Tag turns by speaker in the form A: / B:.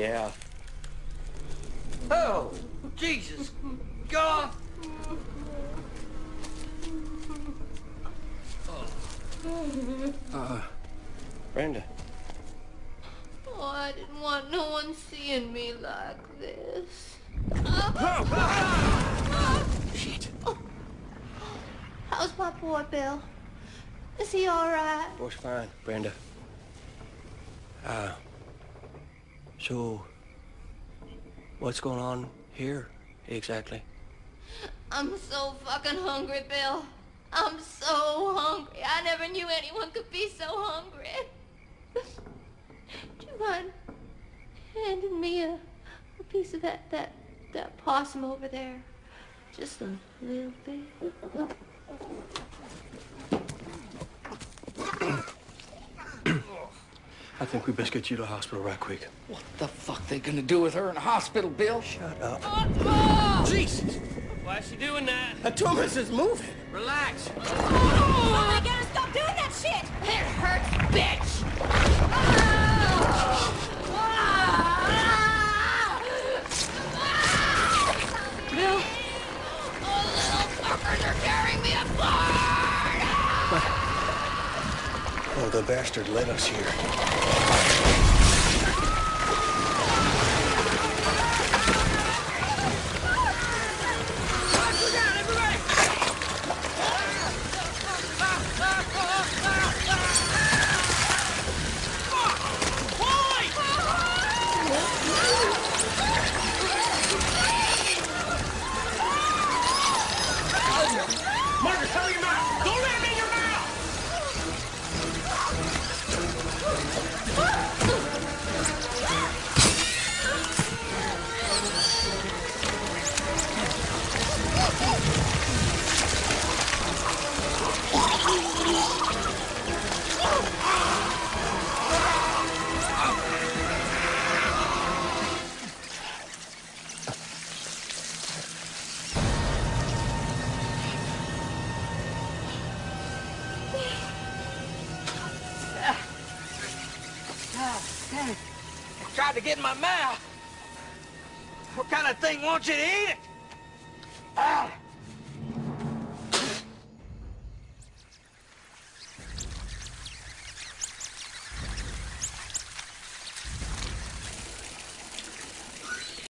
A: Yeah.
B: Oh, Jesus. God.
A: Uh, Brenda.
C: Oh, I didn't want no one seeing me like this. Oh.
A: Shit. Oh.
C: How's my boy, Bill? Is he all right?
A: Boy's fine, Brenda. Uh, so, what's going on here, exactly?
C: I'm so fucking hungry, Bill. I'm so hungry. I never knew anyone could be so hungry. Do you mind handing me a, a piece of that, that, that possum over there? Just a little bit.
A: I think we best get you to the hospital right quick.
B: What the fuck they gonna do with her in the hospital, Bill?
A: Shut up.
B: Jesus.
D: Why is she doing that?
A: The tumors is moving.
D: Relax.
C: Oh,
A: the bastard led us here.
B: Tried to get in my mouth. What kind of thing wants you to eat it? Ah.